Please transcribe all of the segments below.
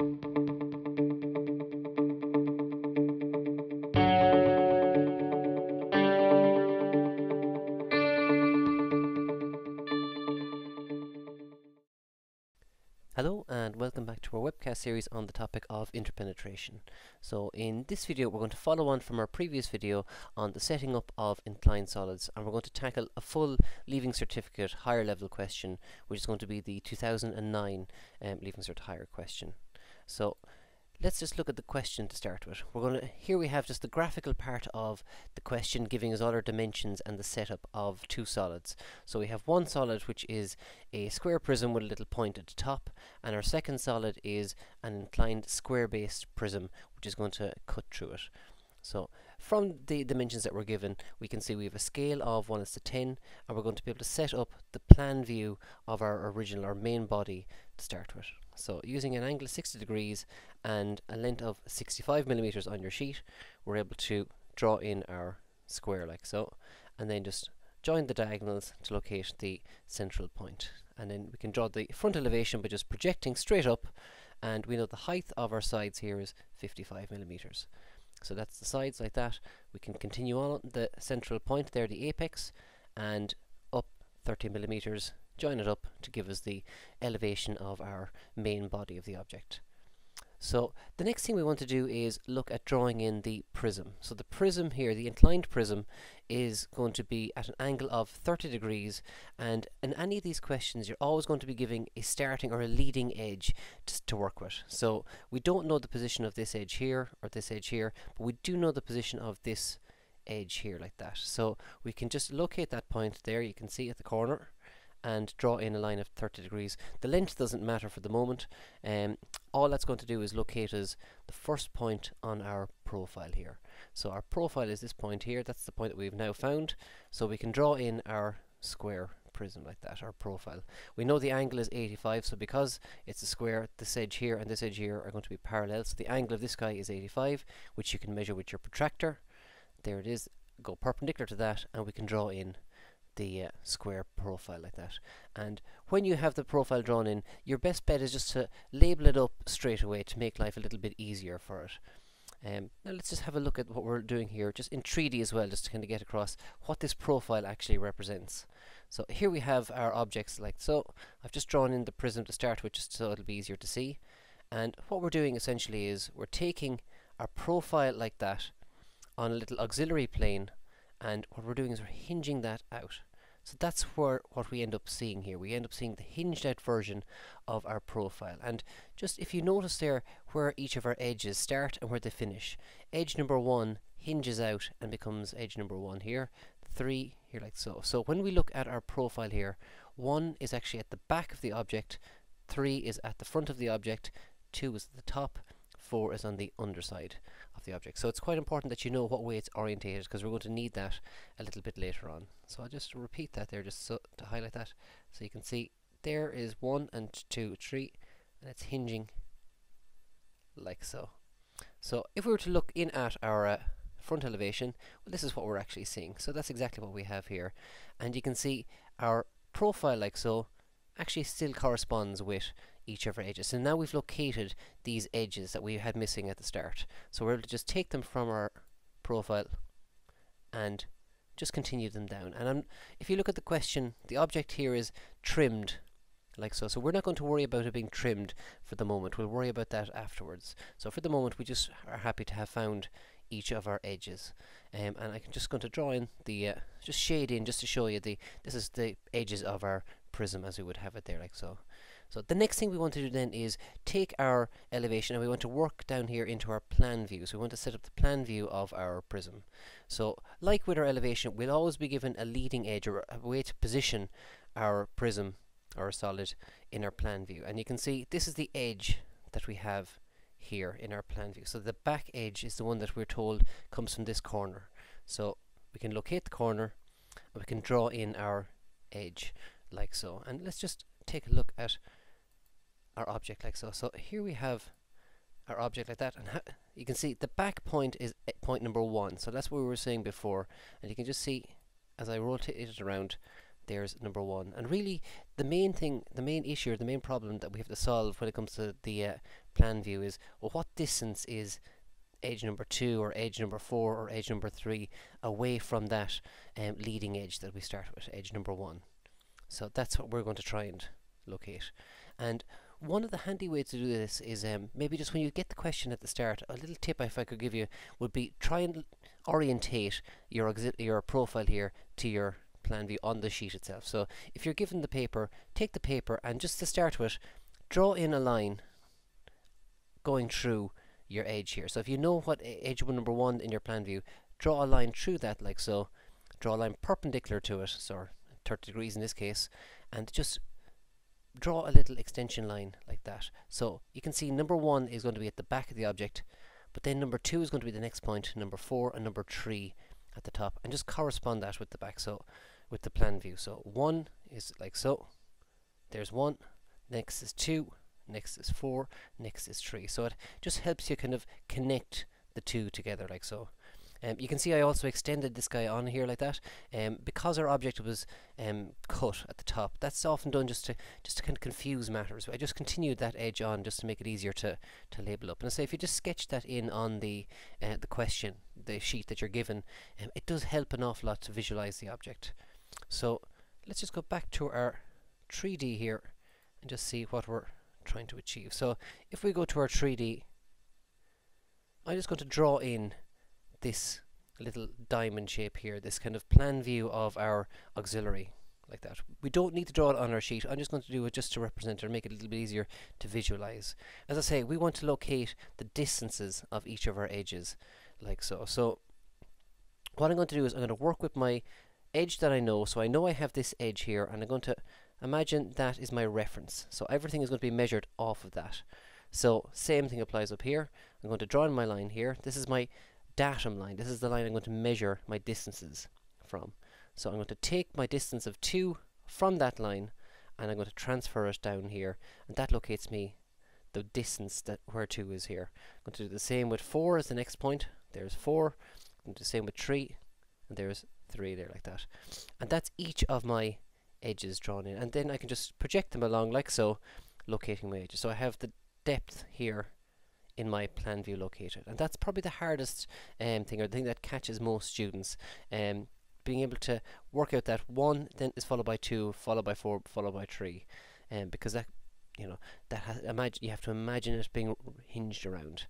Hello and welcome back to our webcast series on the topic of interpenetration. So in this video we're going to follow on from our previous video on the setting up of inclined solids and we're going to tackle a full Leaving Certificate higher level question which is going to be the 2009 um, Leaving Cert higher question. So let's just look at the question to start with. We're going to here we have just the graphical part of the question giving us all our dimensions and the setup of two solids. So we have one solid which is a square prism with a little point at the top and our second solid is an inclined square based prism which is going to cut through it. So from the dimensions that we're given we can see we have a scale of 1 is to 10 and we're going to be able to set up the plan view of our original or main body to start with. So using an angle of 60 degrees and a length of 65 millimeters on your sheet, we're able to draw in our square like so, and then just join the diagonals to locate the central point. And then we can draw the front elevation by just projecting straight up, and we know the height of our sides here is 55 millimeters. So that's the sides like that. We can continue on the central point there, the apex, and up 30 millimeters join it up to give us the elevation of our main body of the object. So the next thing we want to do is look at drawing in the prism. So the prism here, the inclined prism, is going to be at an angle of 30 degrees and in any of these questions you're always going to be giving a starting or a leading edge to, to work with. So we don't know the position of this edge here or this edge here, but we do know the position of this edge here like that. So we can just locate that point there, you can see at the corner and draw in a line of 30 degrees. The length doesn't matter for the moment. Um, all that's going to do is locate us the first point on our profile here. So our profile is this point here. That's the point that we've now found. So we can draw in our square prism like that, our profile. We know the angle is 85, so because it's a square, this edge here and this edge here are going to be parallel. So the angle of this guy is 85, which you can measure with your protractor. There it is. Go perpendicular to that, and we can draw in the uh, square profile like that. And when you have the profile drawn in, your best bet is just to label it up straight away to make life a little bit easier for it. Um, now let's just have a look at what we're doing here, just in 3D as well, just to kind of get across what this profile actually represents. So here we have our objects like so. I've just drawn in the prism to start with, just so it'll be easier to see. And what we're doing essentially is we're taking our profile like that on a little auxiliary plane and what we're doing is we're hinging that out. So that's where what we end up seeing here. We end up seeing the hinged out version of our profile. And just if you notice there where each of our edges start and where they finish. Edge number one hinges out and becomes edge number one here. Three here like so. So when we look at our profile here, one is actually at the back of the object, three is at the front of the object, two is at the top, four is on the underside of the object. So it's quite important that you know what way it's orientated because we're going to need that a little bit later on. So I'll just repeat that there just so to highlight that. So you can see there is one and two, three, and it's hinging like so. So if we were to look in at our uh, front elevation, well this is what we're actually seeing. So that's exactly what we have here. And you can see our profile like so actually still corresponds with each of our edges. So now we've located these edges that we had missing at the start. So we're able to just take them from our profile and just continue them down. And I'm, if you look at the question, the object here is trimmed like so. So we're not going to worry about it being trimmed for the moment. We'll worry about that afterwards. So for the moment, we just are happy to have found each of our edges. Um, and I'm just going to draw in the, uh, just shade in just to show you the, this is the edges of our prism as we would have it there like so. So the next thing we want to do then is take our elevation and we want to work down here into our plan view. So we want to set up the plan view of our prism. So like with our elevation, we'll always be given a leading edge or a way to position our prism or solid in our plan view. And you can see this is the edge that we have here in our plan view. So the back edge is the one that we're told comes from this corner. So we can locate the corner and we can draw in our edge like so. And let's just take a look at our object like so. So here we have our object like that and you can see the back point is point number one so that's what we were saying before and you can just see as I rotate it around there's number one and really the main thing the main issue the main problem that we have to solve when it comes to the uh, plan view is well what distance is edge number 2 or edge number 4 or edge number 3 away from that um, leading edge that we start with, edge number 1. So that's what we're going to try and locate. And one of the handy ways to do this is um, maybe just when you get the question at the start, a little tip if I could give you would be try and orientate your your profile here to your plan view on the sheet itself. So if you're given the paper, take the paper and just to start with, draw in a line going through your edge here. So if you know what edge number one in your plan view, draw a line through that like so. Draw a line perpendicular to it, so 30 degrees in this case, and just draw a little extension line like that. So you can see number one is going to be at the back of the object, but then number two is going to be the next point, number four and number three at the top, and just correspond that with the back, so with the plan view. So one is like so, there's one, next is two, next is four, next is three. So it just helps you kind of connect the two together like so. Um, you can see I also extended this guy on here like that um, because our object was um, cut at the top. That's often done just to just to kind of confuse matters. I just continued that edge on just to make it easier to, to label up. And I say if you just sketch that in on the uh, the question, the sheet that you're given, um, it does help an awful lot to visualize the object. So let's just go back to our 3D here and just see what we're trying to achieve. So if we go to our 3D, I'm just going to draw in this little diamond shape here, this kind of plan view of our auxiliary like that. We don't need to draw it on our sheet. I'm just going to do it just to represent it and make it a little bit easier to visualize. As I say, we want to locate the distances of each of our edges like so. So what I'm going to do is I'm going to work with my edge that I know. So I know I have this edge here and I'm going to imagine that is my reference. So everything is going to be measured off of that. So same thing applies up here. I'm going to draw in my line here. This is my datum line. This is the line I'm going to measure my distances from. So I'm going to take my distance of 2 from that line and I'm going to transfer it down here and that locates me the distance that where 2 is here. I'm going to do the same with 4 as the next point. There's 4. I'm going to do the same with 3 and there's 3 there like that. And that's each of my edges drawn in and then I can just project them along like so locating my edges. So I have the depth here in my plan view located and that's probably the hardest um, thing or the thing that catches most students um, being able to work out that one then is followed by two followed by four followed by three um, because that you know that has, imagine you have to imagine it being hinged around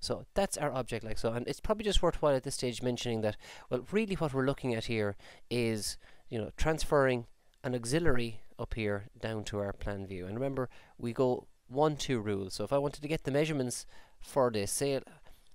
so that's our object like so and it's probably just worthwhile at this stage mentioning that well really what we're looking at here is you know transferring an auxiliary up here down to our plan view. And remember, we go 1, 2 rule. So if I wanted to get the measurements for this, say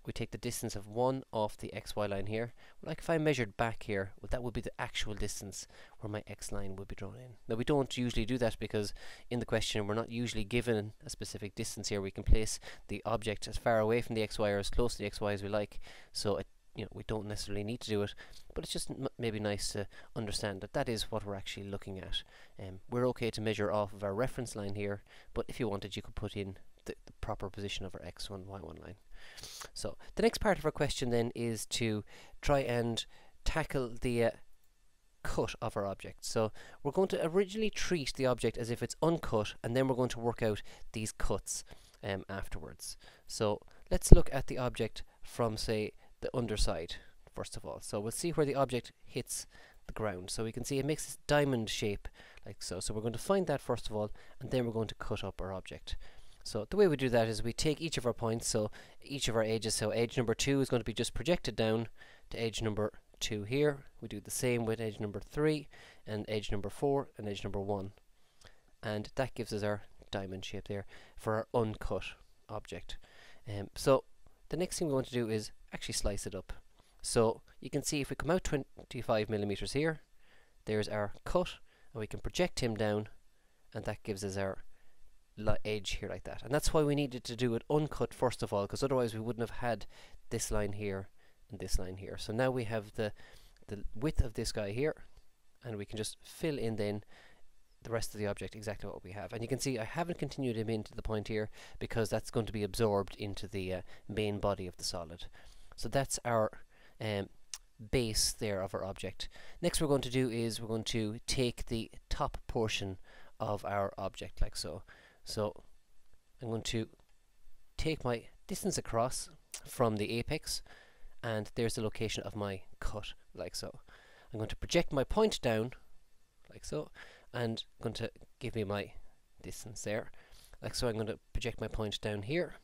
we take the distance of 1 off the xy line here. Like if I measured back here, well that would be the actual distance where my x line would be drawn in. Now we don't usually do that because in the question we're not usually given a specific distance here. We can place the object as far away from the xy or as close to the xy as we like. So it you know we don't necessarily need to do it but it's just maybe nice to understand that that is what we're actually looking at um, we're okay to measure off of our reference line here but if you wanted you could put in the, the proper position of our x1 y1 line so the next part of our question then is to try and tackle the uh, cut of our object. So we're going to originally treat the object as if it's uncut and then we're going to work out these cuts um, afterwards. So let's look at the object from say the underside first of all. So we'll see where the object hits the ground. So we can see it makes this diamond shape like so. So we're going to find that first of all and then we're going to cut up our object. So the way we do that is we take each of our points, so each of our edges, so edge number 2 is going to be just projected down to edge number 2 here. We do the same with edge number 3 and edge number 4 and edge number 1. And that gives us our diamond shape there for our uncut object. Um, so the next thing we want to do is actually slice it up. So you can see if we come out 25 millimeters here, there's our cut, and we can project him down, and that gives us our edge here like that. And that's why we needed to do it uncut first of all, because otherwise we wouldn't have had this line here and this line here. So now we have the the width of this guy here, and we can just fill in then the rest of the object exactly what we have. And you can see I haven't continued him into the point here because that's going to be absorbed into the uh, main body of the solid. So that's our um, base there of our object. Next we're going to do is we're going to take the top portion of our object like so. So I'm going to take my distance across from the apex and there's the location of my cut like so. I'm going to project my point down like so and I'm going to give me my distance there like so I'm going to project my point down here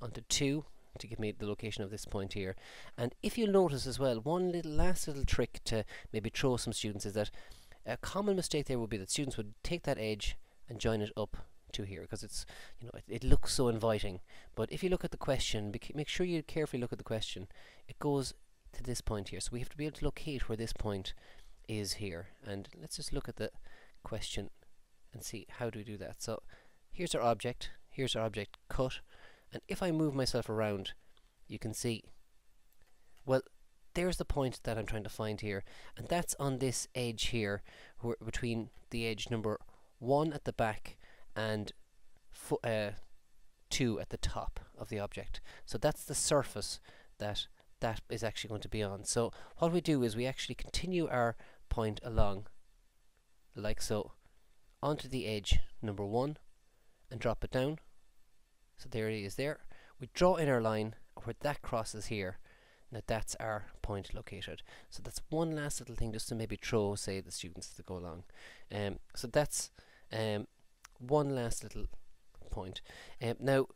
onto 2 to give me the location of this point here. And if you'll notice as well one little last little trick to maybe throw some students is that a common mistake there would be that students would take that edge and join it up to here because it's you know it, it, looks so inviting. But if you look at the question make sure you carefully look at the question. It goes to this point here. So we have to be able to locate where this point is here. And let's just look at the question and see how do we do that? So here's our object. Here's our object cut and if I move myself around you can see well there's the point that I'm trying to find here and that's on this edge here between the edge number one at the back and uh, 2 at the top of the object. So that's the surface that that is actually going to be on. So what we do is we actually continue our point along like so onto the edge number 1 and drop it down. So there it is there. We draw in our line where that crosses here. Now that's our point located. So that's one last little thing just to maybe throw, say, the students to go along. Um, so that's um, one last little point. Um, now,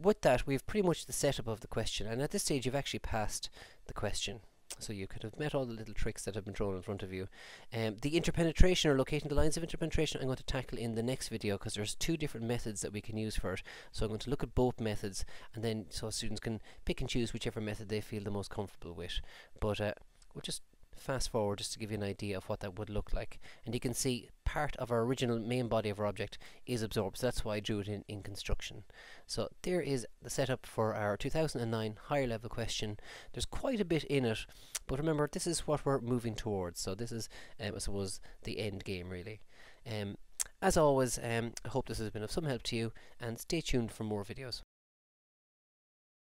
with that, we've pretty much the setup of the question, and at this stage, you've actually passed the question. So you could have met all the little tricks that have been thrown in front of you. Um, the interpenetration or locating the lines of interpenetration I'm going to tackle in the next video because there's two different methods that we can use for it. So I'm going to look at both methods and then so students can pick and choose whichever method they feel the most comfortable with. But uh, we'll just fast forward just to give you an idea of what that would look like. And you can see part of our original main body of our object is absorbed. So that's why I drew it in, in construction. So there is the setup for our 2009 higher level question. There's quite a bit in it but remember this is what we're moving towards. So this is um, I suppose the end game really. Um, as always um, I hope this has been of some help to you and stay tuned for more videos